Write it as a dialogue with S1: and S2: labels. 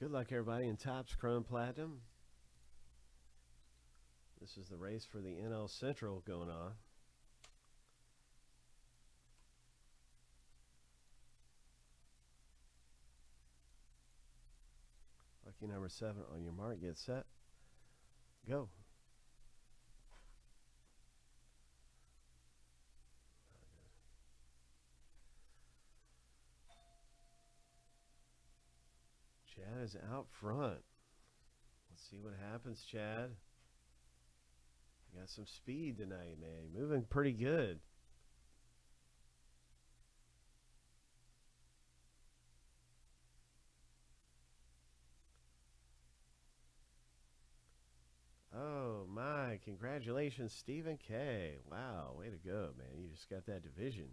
S1: Good luck, everybody, in Topps Chrome Platinum. This is the race for the NL Central going on. Lucky number seven on your mark. Get set. Go. Chad is out front. Let's see what happens, Chad. You got some speed tonight, man. You're Moving pretty good. Oh my, congratulations, Stephen K. Wow, way to go, man. You just got that division.